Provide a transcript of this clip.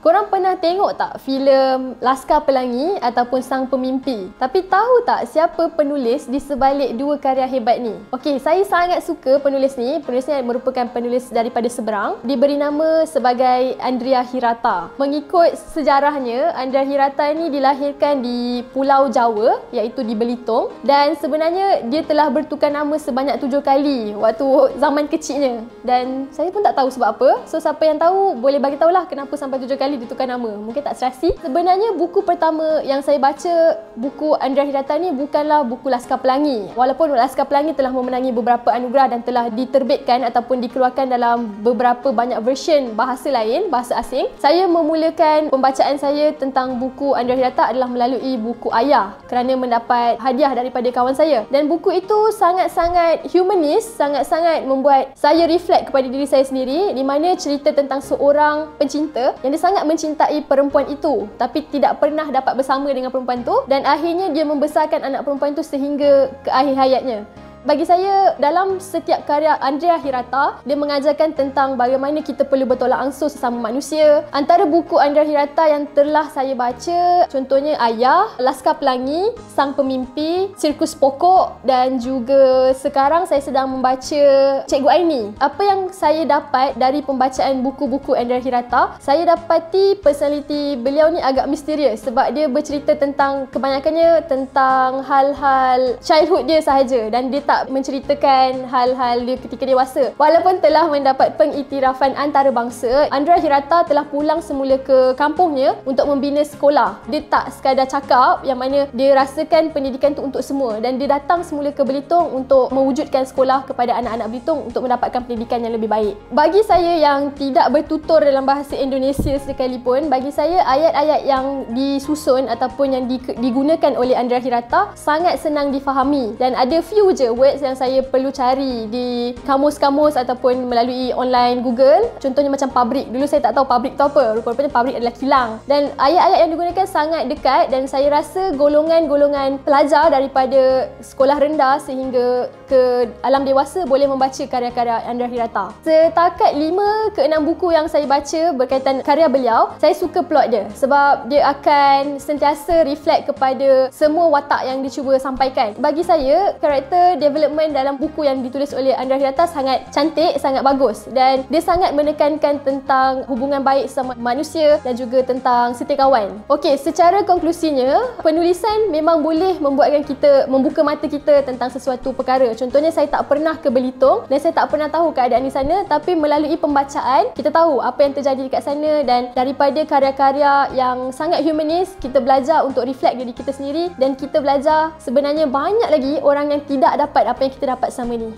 Korang pernah tengok tak filem Laskar Pelangi ataupun Sang Pemimpi? Tapi tahu tak siapa penulis di sebalik dua karya hebat ni? Okey, saya sangat suka penulis ni. Penulis ni merupakan penulis daripada seberang. Diberi nama sebagai Andrea Hirata. Mengikut sejarahnya, Andrea Hirata ni dilahirkan di Pulau Jawa iaitu di Belitung dan sebenarnya dia telah bertukar nama sebanyak tujuh kali waktu zaman kecilnya. Dan saya pun tak tahu sebab apa. So siapa yang tahu boleh bagi tahulah kenapa sampai tujuh kali kali ditukar nama. Mungkin tak serasi. Sebenarnya buku pertama yang saya baca, buku Andrea Hirata ni bukanlah buku Laskar Pelangi. Walaupun Laskar Pelangi telah memenangi beberapa anugerah dan telah diterbitkan ataupun dikeluarkan dalam beberapa banyak version bahasa lain, bahasa asing. Saya memulakan pembacaan saya tentang buku Andrea Hirata adalah melalui buku Ayah kerana mendapat hadiah daripada kawan saya. Dan buku itu sangat-sangat humanis, sangat-sangat membuat saya reflect kepada diri saya sendiri di mana cerita tentang seorang pencinta yang dia sangat sangat mencintai perempuan itu tapi tidak pernah dapat bersama dengan perempuan itu dan akhirnya dia membesarkan anak perempuan itu sehingga ke akhir hayatnya. Bagi saya, dalam setiap karya Andrea Hirata, dia mengajarkan tentang bagaimana kita perlu bertolak ansur sesama manusia. Antara buku Andrea Hirata yang telah saya baca, contohnya Ayah, Laskar Pelangi, Sang Pemimpi, Sirkus Pokok dan juga sekarang saya sedang membaca Cikgu Aini. Apa yang saya dapat dari pembacaan buku-buku Andrea Hirata, saya dapati personality beliau ni agak misterius sebab dia bercerita tentang kebanyakannya tentang hal-hal childhood dia sahaja dan dia tak menceritakan hal-hal dia ketika dewasa. Walaupun telah mendapat pengiktirafan antarabangsa, Andrea Hirata telah pulang semula ke kampungnya untuk membina sekolah. Dia tak sekadar cakap yang mana dia rasakan pendidikan itu untuk semua dan dia datang semula ke Belitung untuk mewujudkan sekolah kepada anak-anak Belitung untuk mendapatkan pendidikan yang lebih baik. Bagi saya yang tidak bertutur dalam bahasa Indonesia sekalipun, bagi saya ayat-ayat yang disusun ataupun yang digunakan oleh Andrea Hirata sangat senang difahami dan ada few je words yang saya perlu cari di kamus-kamus ataupun melalui online Google. Contohnya macam pabrik. Dulu saya tak tahu pabrik tu apa. Rupanya pabrik adalah kilang. Dan ayat-ayat yang digunakan sangat dekat dan saya rasa golongan-golongan pelajar daripada sekolah rendah sehingga ke alam dewasa boleh membaca karya-karya Andrea Hirata. Setakat 5 ke 6 buku yang saya baca berkaitan karya beliau, saya suka plot dia sebab dia akan sentiasa reflect kepada semua watak yang dia cuba sampaikan. Bagi saya, karakter dia development dalam buku yang ditulis oleh Andrea Hirata sangat cantik, sangat bagus dan dia sangat menekankan tentang hubungan baik sama manusia dan juga tentang setia kawan. Okey, secara konklusinya, penulisan memang boleh membuatkan kita membuka mata kita tentang sesuatu perkara. Contohnya saya tak pernah ke Belitung dan saya tak pernah tahu keadaan di sana tapi melalui pembacaan kita tahu apa yang terjadi dekat sana dan daripada karya-karya yang sangat humanis kita belajar untuk reflect diri kita sendiri dan kita belajar sebenarnya banyak lagi orang yang tidak dapat dapat apa yang kita dapat selama ni.